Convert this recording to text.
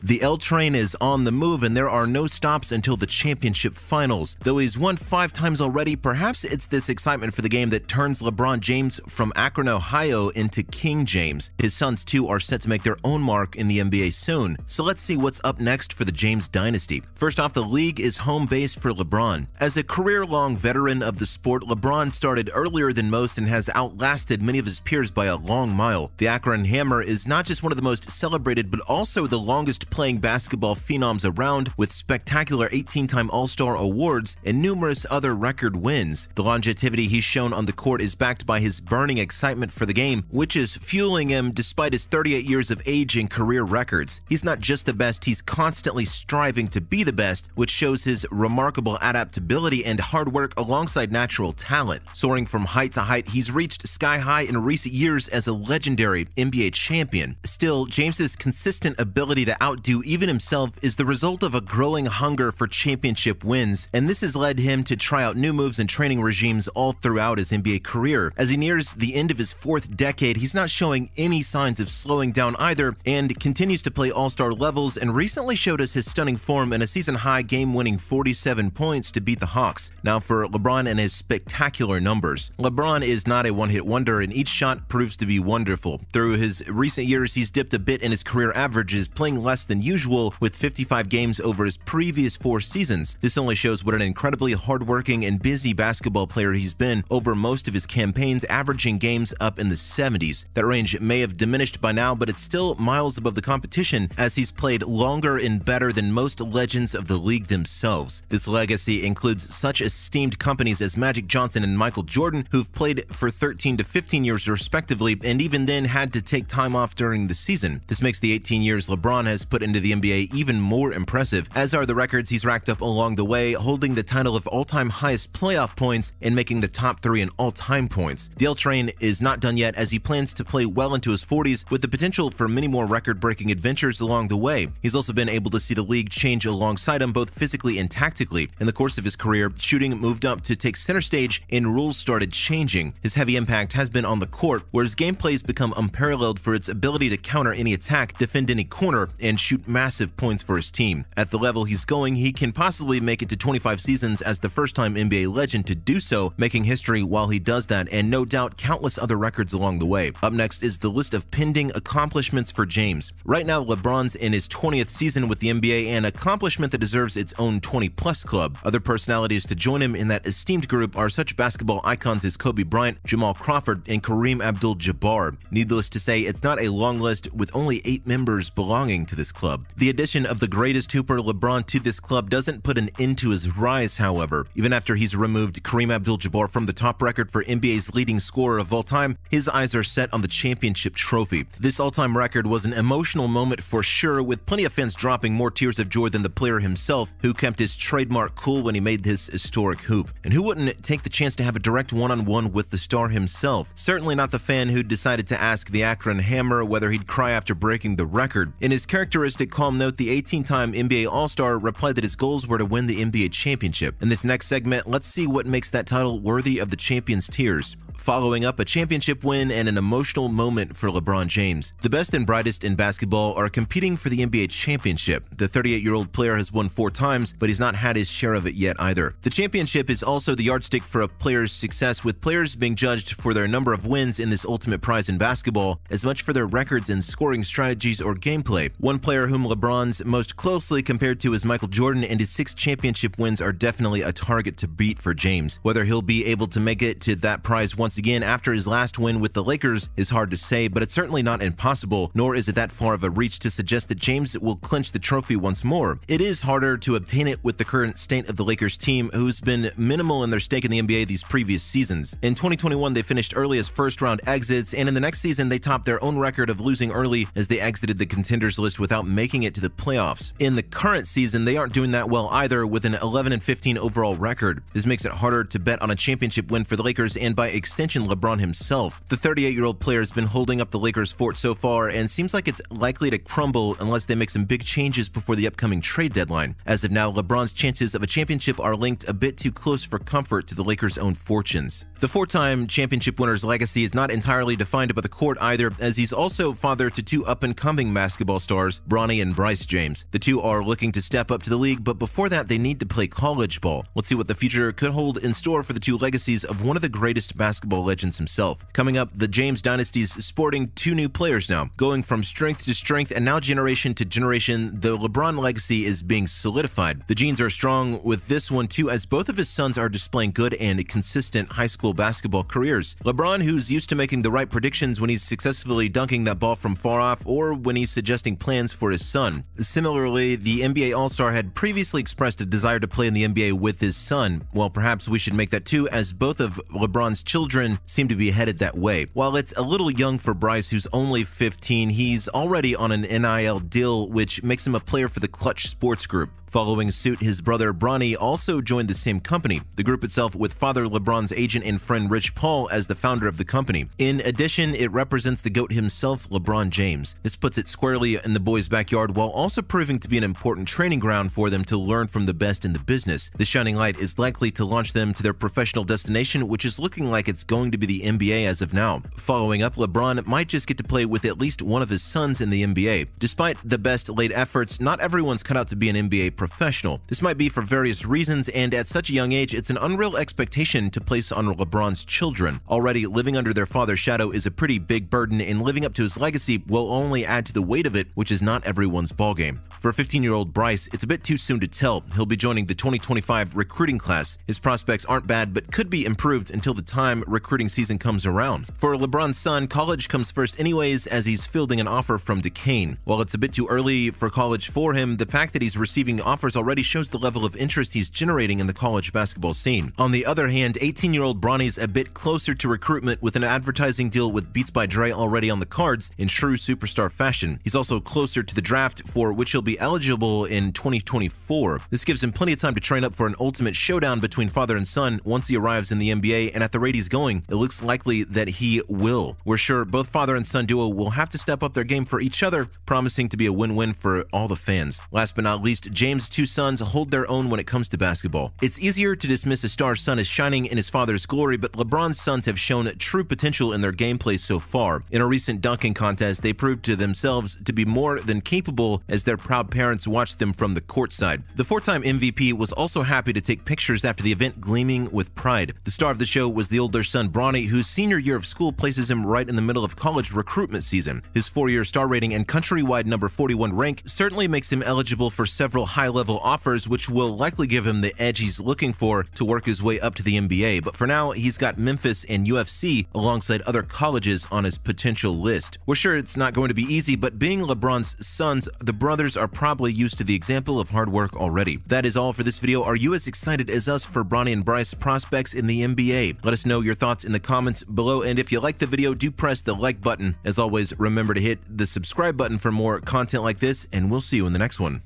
The L train is on the move and there are no stops until the championship finals. Though he's won five times already, perhaps it's this excitement for the game that turns LeBron James from Akron, Ohio into King James. His sons too are set to make their own mark in the NBA soon. So let's see what's up next for the James dynasty. First off, the league is home base for LeBron. As a career-long veteran of the sport, LeBron started earlier than most and has outlasted many of his peers by a long mile. The Akron Hammer is not just one of the most celebrated, but also the longest playing basketball phenoms around with spectacular 18-time All-Star awards and numerous other record wins. The longevity he's shown on the court is backed by his burning excitement for the game, which is fueling him despite his 38 years of age and career records. He's not just the best, he's constantly striving to be the best, which shows his remarkable adaptability and hard work alongside natural talent. Soaring from height to height, he's reached sky high in recent years as a legendary NBA champion. Still, James's consistent ability to out outdo even himself is the result of a growing hunger for championship wins, and this has led him to try out new moves and training regimes all throughout his NBA career. As he nears the end of his fourth decade, he's not showing any signs of slowing down either and continues to play all-star levels and recently showed us his stunning form in a season-high game-winning 47 points to beat the Hawks. Now for LeBron and his spectacular numbers. LeBron is not a one-hit wonder and each shot proves to be wonderful. Through his recent years, he's dipped a bit in his career averages, playing less than usual with 55 games over his previous four seasons. This only shows what an incredibly hardworking and busy basketball player he's been over most of his campaigns, averaging games up in the 70s. That range may have diminished by now, but it's still miles above the competition as he's played longer and better than most legends of the league themselves. This legacy includes such esteemed companies as Magic Johnson and Michael Jordan, who've played for 13 to 15 years respectively, and even then had to take time off during the season. This makes the 18 years LeBron has put put into the NBA even more impressive, as are the records he's racked up along the way, holding the title of all-time highest playoff points and making the top three in all-time points. L Train is not done yet as he plans to play well into his 40s with the potential for many more record-breaking adventures along the way. He's also been able to see the league change alongside him both physically and tactically. In the course of his career, shooting moved up to take center stage and rules started changing. His heavy impact has been on the court, where his gameplay has become unparalleled for its ability to counter any attack, defend any corner, and shoot massive points for his team. At the level he's going, he can possibly make it to 25 seasons as the first time NBA legend to do so, making history while he does that, and no doubt countless other records along the way. Up next is the list of pending accomplishments for James. Right now, LeBron's in his 20th season with the NBA, an accomplishment that deserves its own 20-plus club. Other personalities to join him in that esteemed group are such basketball icons as Kobe Bryant, Jamal Crawford, and Kareem Abdul-Jabbar. Needless to say, it's not a long list with only eight members belonging to this club. The addition of the greatest hooper LeBron to this club doesn't put an end to his rise, however. Even after he's removed Kareem Abdul-Jabbar from the top record for NBA's leading scorer of all time, his eyes are set on the championship trophy. This all-time record was an emotional moment for sure, with plenty of fans dropping more tears of joy than the player himself, who kept his trademark cool when he made this historic hoop. And who wouldn't take the chance to have a direct one-on-one -on -one with the star himself? Certainly not the fan who decided to ask the Akron Hammer whether he'd cry after breaking the record. In his characteristic calm note, the 18-time NBA All-Star replied that his goals were to win the NBA championship. In this next segment, let's see what makes that title worthy of the champion's tears following up a championship win and an emotional moment for LeBron James. The best and brightest in basketball are competing for the NBA championship. The 38-year-old player has won four times, but he's not had his share of it yet either. The championship is also the yardstick for a player's success, with players being judged for their number of wins in this ultimate prize in basketball, as much for their records in scoring strategies or gameplay. One player whom LeBron's most closely compared to is Michael Jordan, and his six championship wins are definitely a target to beat for James. Whether he'll be able to make it to that prize once again after his last win with the Lakers is hard to say, but it's certainly not impossible, nor is it that far of a reach to suggest that James will clinch the trophy once more. It is harder to obtain it with the current state of the Lakers team, who's been minimal in their stake in the NBA these previous seasons. In 2021, they finished early as first round exits, and in the next season, they topped their own record of losing early as they exited the contenders list without making it to the playoffs. In the current season, they aren't doing that well either, with an 11 and 15 overall record. This makes it harder to bet on a championship win for the Lakers and by extension LeBron himself. The 38-year-old player has been holding up the Lakers' fort so far and seems like it's likely to crumble unless they make some big changes before the upcoming trade deadline. As of now, LeBron's chances of a championship are linked a bit too close for comfort to the Lakers' own fortunes. The four-time championship winner's legacy is not entirely defined by the court either, as he's also father to two up-and-coming basketball stars, Bronny and Bryce James. The two are looking to step up to the league, but before that, they need to play college ball. Let's see what the future could hold in store for the two legacies of one of the greatest basketball legends himself. Coming up, the James dynasty's sporting two new players now, going from strength to strength and now generation to generation. The LeBron legacy is being solidified. The genes are strong with this one too, as both of his sons are displaying good and consistent high school basketball careers. LeBron, who's used to making the right predictions when he's successfully dunking that ball from far off or when he's suggesting plans for his son. Similarly, the NBA All Star had previously expressed a desire to play in the NBA with his son. Well, perhaps we should make that too, as both of LeBron's children seem to be headed that way. While it's a little young for Bryce, who's only 15, he's already on an NIL deal, which makes him a player for the Clutch Sports Group. Following suit, his brother Bronny also joined the same company, the group itself with father LeBron's agent and friend Rich Paul as the founder of the company. In addition, it represents the GOAT himself, LeBron James. This puts it squarely in the boys' backyard while also proving to be an important training ground for them to learn from the best in the business. The shining light is likely to launch them to their professional destination, which is looking like it's going to be the NBA as of now. Following up, LeBron might just get to play with at least one of his sons in the NBA. Despite the best laid efforts, not everyone's cut out to be an NBA professional. This might be for various reasons, and at such a young age, it's an unreal expectation to place on LeBron's children. Already, living under their father's shadow is a pretty big burden, and living up to his legacy will only add to the weight of it, which is not everyone's ballgame. For 15-year-old Bryce, it's a bit too soon to tell. He'll be joining the 2025 recruiting class. His prospects aren't bad, but could be improved until the time recruiting season comes around. For LeBron's son, college comes first anyways, as he's fielding an offer from Duquesne. While it's a bit too early for college for him, the fact that he's receiving offers already shows the level of interest he's generating in the college basketball scene. On the other hand, 18-year-old Bronny's a bit closer to recruitment with an advertising deal with Beats by Dre already on the cards in true superstar fashion. He's also closer to the draft for which he'll be eligible in 2024. This gives him plenty of time to train up for an ultimate showdown between father and son once he arrives in the NBA, and at the rate he's going, it looks likely that he will. We're sure both father and son duo will have to step up their game for each other, promising to be a win-win for all the fans. Last but not least, James' two sons hold their own when it comes to basketball. It's easier to dismiss a star's son as shining in his father's glory, but LeBron's sons have shown true potential in their gameplay so far. In a recent dunking contest, they proved to themselves to be more than capable as their proud parents watched them from the courtside. The four-time MVP was also happy to take pictures after the event gleaming with pride. The star of the show was the older son Bronny, whose senior year of school places him right in the middle of college recruitment season. His four-year star rating and countrywide number 41 rank certainly makes him eligible for several high-level offers, which will likely give him the edge he's looking for to work his way up to the NBA. But for now, he's got Memphis and USC alongside other colleges on his potential list. We're sure it's not going to be easy, but being LeBron's sons, the brothers are probably used to the example of hard work already. That is all for this video. Are you as excited as us for Bronny and Bryce prospects in the NBA? Let us know your thoughts in the comments below, and if you like the video, do press the like button. As always, remember to hit the subscribe button for more content like this, and we'll see you in the next one.